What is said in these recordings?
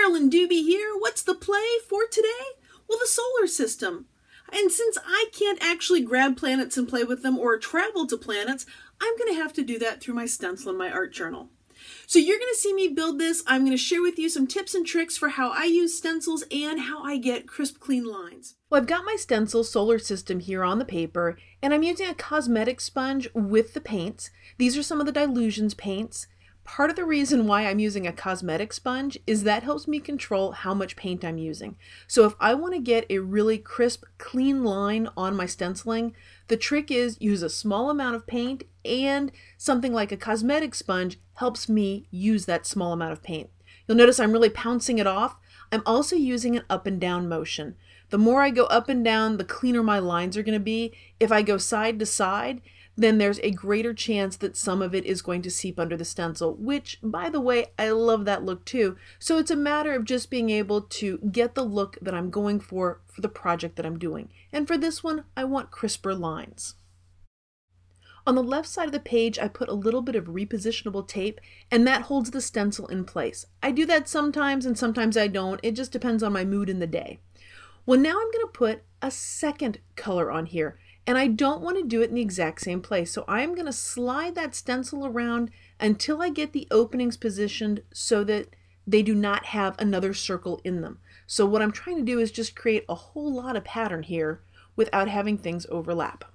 Carolyn Dube here. What's the play for today? Well, the solar system. And since I can't actually grab planets and play with them or travel to planets, I'm going to have to do that through my stencil in my art journal. So you're going to see me build this. I'm going to share with you some tips and tricks for how I use stencils and how I get crisp, clean lines. Well, I've got my stencil solar system here on the paper, and I'm using a cosmetic sponge with the paints. These are some of the Dylusions paints. Part of the reason why I'm using a cosmetic sponge is that helps me control how much paint I'm using. So if I want to get a really crisp, clean line on my stenciling, the trick is use a small amount of paint and something like a cosmetic sponge helps me use that small amount of paint. You'll notice I'm really pouncing it off. I'm also using an up and down motion. The more I go up and down, the cleaner my lines are going to be. If I go side to side, then there's a greater chance that some of it is going to seep under the stencil, which, by the way, I love that look too. So it's a matter of just being able to get the look that I'm going for for the project that I'm doing. And for this one, I want crisper lines. On the left side of the page, I put a little bit of repositionable tape, and that holds the stencil in place. I do that sometimes, and sometimes I don't. It just depends on my mood in the day. Well, now I'm going to put a second color on here. And I don't want to do it in the exact same place. So I'm going to slide that stencil around until I get the openings positioned so that they do not have another circle in them. So what I'm trying to do is just create a whole lot of pattern here without having things overlap.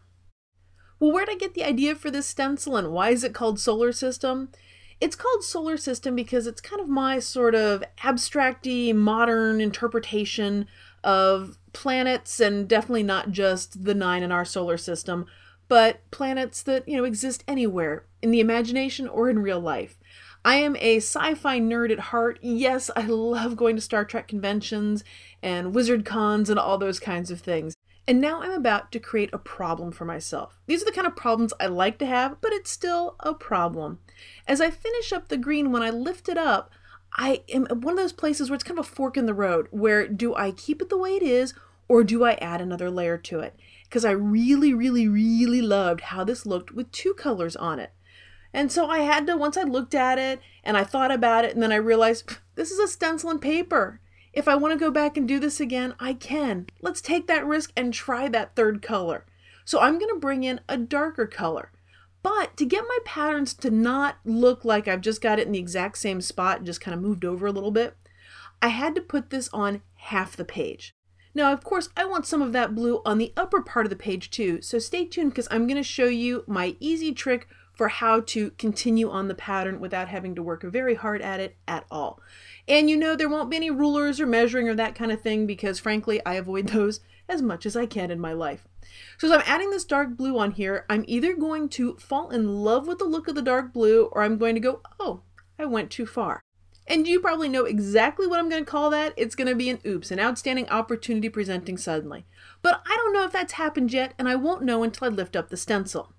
Well, where did I get the idea for this stencil and why is it called Solar System? It's called Solar System because it's kind of my sort of abstracty modern interpretation of planets and definitely not just the nine in our solar system, but planets that, you know, exist anywhere in the imagination or in real life. I am a sci fi nerd at heart. Yes, I love going to Star Trek conventions and wizard cons and all those kinds of things. And now I'm about to create a problem for myself. These are the kind of problems I like to have, but it's still a problem. As I finish up the green, when I lift it up, I am one of those places where it's kind of a fork in the road where do I keep it the way it is or do I add another layer to it? Because I really, really, really loved how this looked with two colors on it. And so I had to, once I looked at it and I thought about it, and then I realized this is a stencil and paper. If I want to go back and do this again, I can. Let's take that risk and try that third color. So I'm going to bring in a darker color. But to get my patterns to not look like I've just got it in the exact same spot and just kind of moved over a little bit, I had to put this on half the page. Now, of course, I want some of that blue on the upper part of the page too, so stay tuned because I'm going to show you my easy trick for how to continue on the pattern without having to work very hard at it at all. And you know there won't be any rulers or measuring or that kind of thing because frankly I avoid those as much as I can in my life. So as I'm adding this dark blue on here, I'm either going to fall in love with the look of the dark blue or I'm going to go, oh, I went too far. And you probably know exactly what I'm going to call that. It's going to be an oops, an outstanding opportunity presenting suddenly. But I don't know if that's happened yet, and I won't know until I lift up the stencil.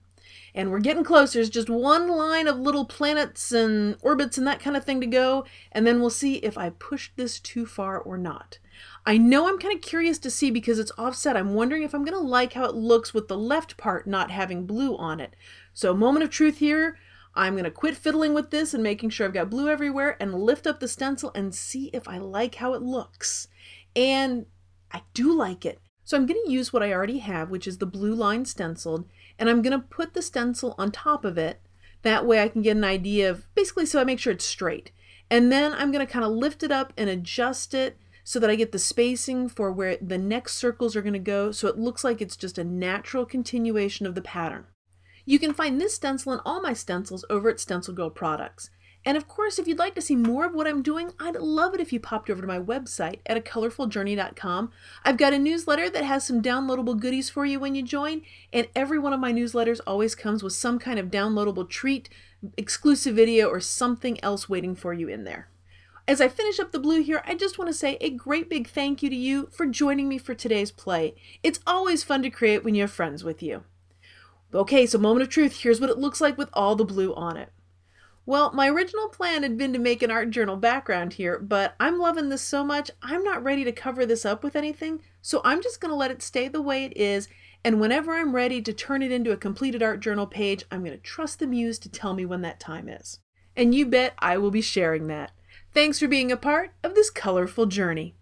And we're getting closer. There's just one line of little planets and orbits and that kind of thing to go, and then we'll see if I pushed this too far or not. I know I'm kind of curious to see because it's offset. I'm wondering if I'm going to like how it looks with the left part not having blue on it. So moment of truth here. I'm going to quit fiddling with this and making sure I've got blue everywhere and lift up the stencil and see if I like how it looks. And I do like it. So I'm going to use what I already have, which is the blue line stenciled, and I'm going to put the stencil on top of it. That way I can get an idea of, basically so I make sure it's straight. And then I'm going to kind of lift it up and adjust it so that I get the spacing for where the next circles are going to go so it looks like it's just a natural continuation of the pattern. You can find this stencil and all my stencils over at Stencil Girl Products. And of course, if you'd like to see more of what I'm doing, I'd love it if you popped over to my website at acolorfuljourney.com. I've got a newsletter that has some downloadable goodies for you when you join, and every one of my newsletters always comes with some kind of downloadable treat, exclusive video, or something else waiting for you in there. As I finish up the blue here, I just want to say a great big thank you to you for joining me for today's play. It's always fun to create when you have friends with you. Okay, so moment of truth, here's what it looks like with all the blue on it. Well, my original plan had been to make an art journal background here, but I'm loving this so much, I'm not ready to cover this up with anything, so I'm just going to let it stay the way it is, and whenever I'm ready to turn it into a completed art journal page, I'm going to trust the muse to tell me when that time is. And you bet I will be sharing that. Thanks for being a part of this colorful journey.